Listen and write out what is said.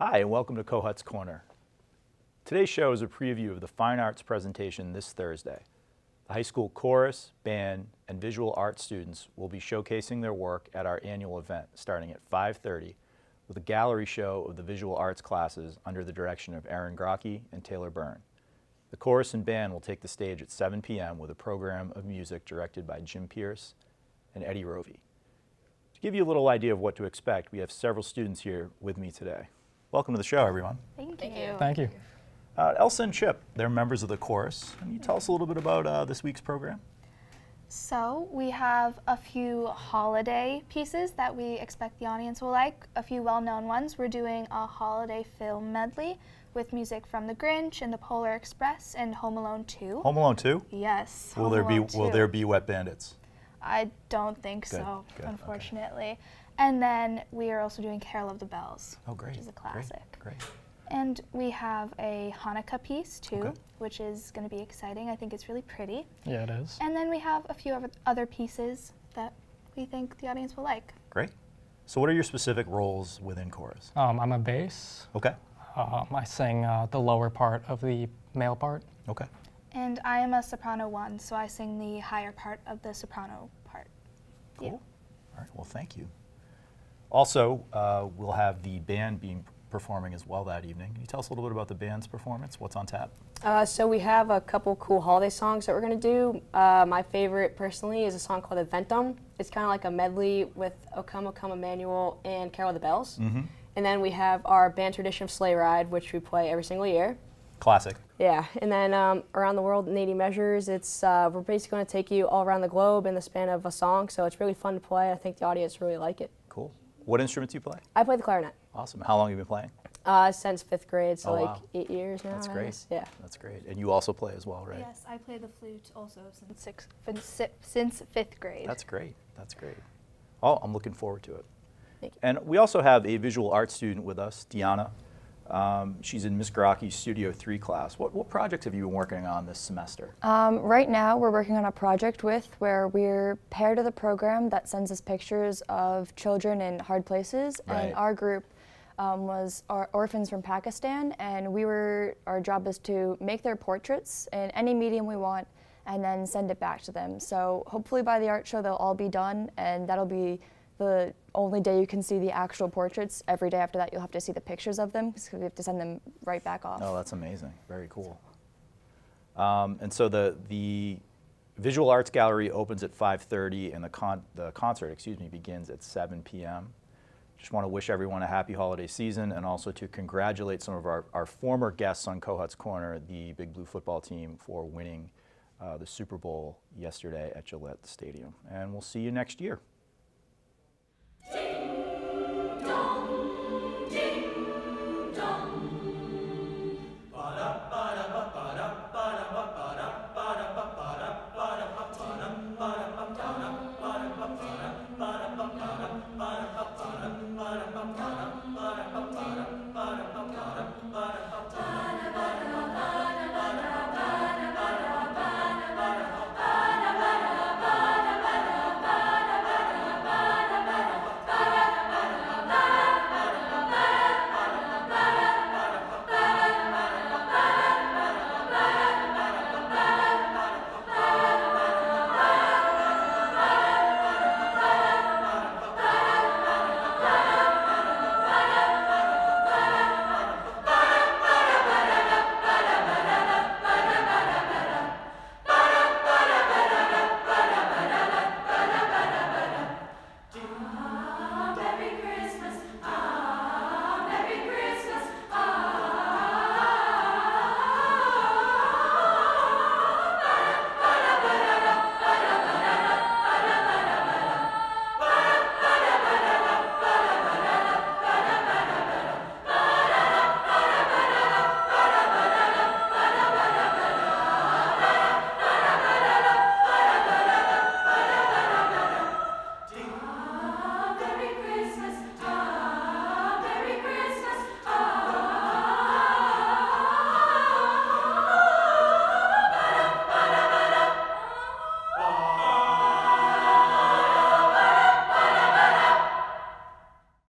Hi, and welcome to Kohut's Corner. Today's show is a preview of the fine arts presentation this Thursday. The high school chorus, band, and visual arts students will be showcasing their work at our annual event starting at 5.30 with a gallery show of the visual arts classes under the direction of Aaron Grocke and Taylor Byrne. The chorus and band will take the stage at 7 p.m. with a program of music directed by Jim Pierce and Eddie Rovey. To give you a little idea of what to expect, we have several students here with me today. Welcome to the show, everyone. Thank, you. Thank you. Uh, Elsa and Chip, they're members of the chorus. Can you tell us a little bit about uh, this week's program? So we have a few holiday pieces that we expect the audience will like. A few well-known ones. We're doing a holiday film medley with music from The Grinch and The Polar Express and Home Alone 2. Home Alone 2? Yes. Will Home there be Alone will there be wet bandits? I don't think Good, so, good, okay. Unfortunately. And then we are also doing Carol of the Bells. Oh, great. Which is a classic. Great. And we have a Hanukkah piece too, Okay. which is going to be exciting. I think it's really pretty. Yeah, it is. And then we have a few other- other pieces that we think the audience will like. Great. So what are your specific roles within chorus? Um, I'm a bass. Okay. Um, I sing uh, the lower part of the male part. Okay. And I am a soprano one, so I sing the higher part of the soprano part. Cool. Yeah. All right. Well, thank you. Also, uh, we'll have the band being performing as well that evening. Can you tell us a little bit about the band's performance? What's on tap? Uh, so we have a couple cool holiday songs that we're gonna do. Uh, my favorite, personally, is a song called Adventum. It's kind of like a medley with O Come, O Come Emmanuel and Carol of the Bells. Mm-hmm. And then we have our band tradition of Sleigh Ride, which we play every single year. Classic. Yeah, and then um, around the world in 80 measures, it's uh, we're basically going to take you all around the globe in the span of a song. So it's really fun to play. I think the audience really like it. Cool. What instruments do you play? I play the clarinet Awesome. How long have you been playing? uh, since fifth grade, so Oh, like wow. eight years now. That's I great. guess. Yeah. That's great. And you also play as well, right? Yes, I play the flute also since sixth, since- since fifth grade. That's great. That's great. Oh, I'm looking forward to it. Thank you. And we also have a visual arts student with us, Deanna. Um, she's in Miss Garaki's Studio 3 class. What, what projects have you been working on this semester? Um, right now, we're working on a project with where we're paired with a program that sends us pictures of children in hard places, Right. and our group um, was our orphans from Pakistan, and we were our job is to make their portraits in any medium we want, and then send it back to them. So hopefully by the art show they'll all be done, and that'll be the only day you can see the actual portraits. Every day after that, you'll have to see the pictures of them because we have to send them right back off. Oh, that's amazing. Very cool. Um, and so the, the Visual Arts Gallery opens at 5.30 and the, con- the concert, excuse me, begins at 7 p.m. Just want to wish everyone a happy holiday season and also to congratulate some of our, our former guests on Kohut's Corner, the Big Blue football team, for winning uh, the Super Bowl yesterday at Gillette Stadium. And we'll see you next year. Akbar,